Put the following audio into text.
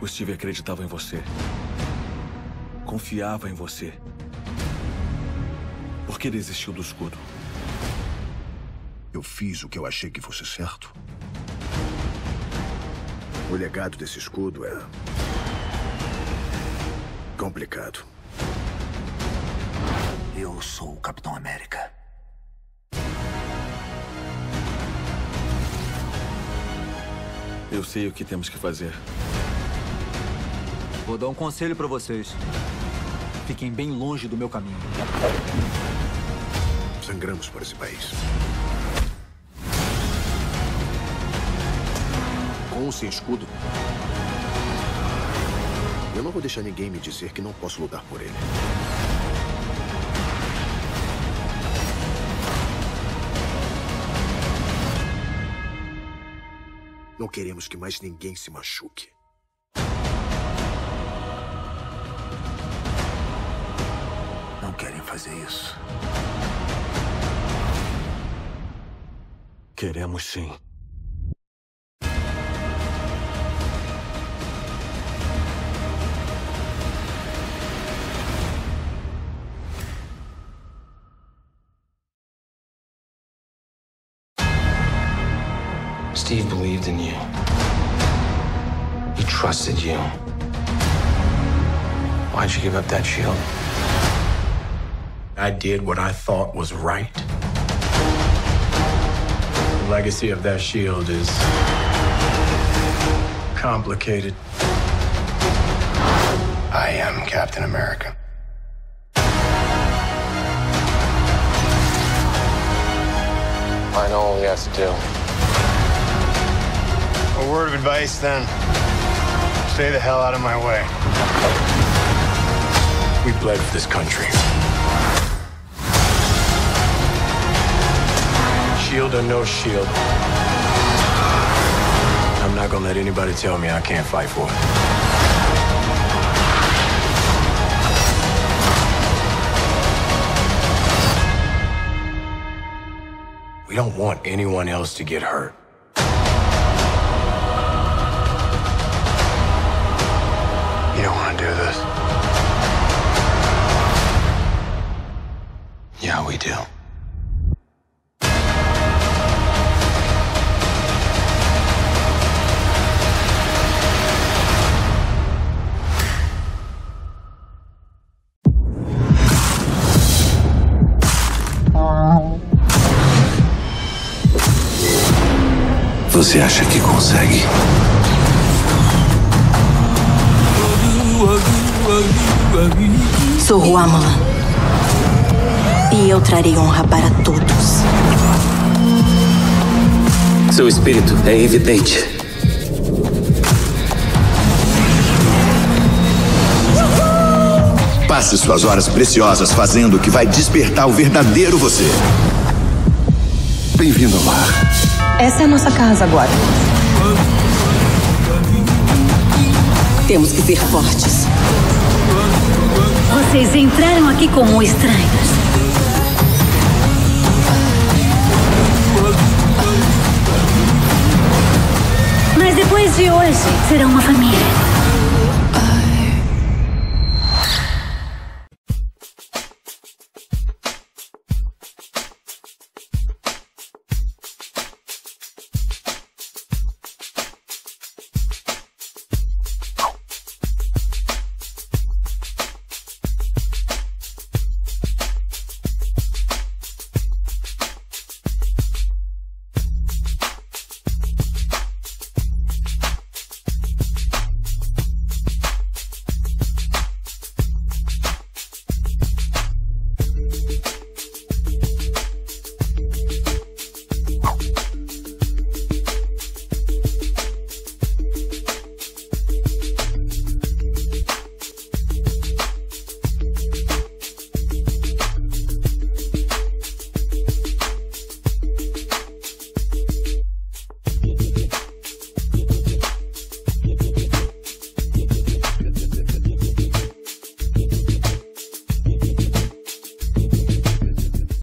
O Steve acreditava em você. Confiava em você. Por que desistiu do escudo? Eu fiz o que eu achei que fosse certo. O legado desse escudo é. complicado. Eu sou o Capitão América. Eu sei o que temos que fazer. Vou dar um conselho pra vocês. Fiquem bem longe do meu caminho. Sangramos por esse país. Com ou sem escudo, eu não vou deixar ninguém me dizer que não posso lutar por ele. Não queremos que mais ninguém se machuque. Querem fazer isso. Queremos sim. Steve believed in you. He trusted you. Why'd you give up that shield? I did what I thought was right. The legacy of that shield is complicated. I am Captain America. I know all he has to do. A word of advice then stay the hell out of my way. We bled for this country. Shield or no shield, I'm not gonna let anybody tell me I can't fight for it. We don't want anyone else to get hurt. You don't want to do this. Yeah, we do. Você acha que consegue? Sou Ruamulan. E eu trarei honra para todos. Seu espírito é evidente. Passe suas horas preciosas fazendo o que vai despertar o verdadeiro você. Bem-vindo ao lar. Essa é a nossa casa agora. Temos que ser fortes. Vocês entraram aqui como estranhos. Mas depois de hoje, serão uma família.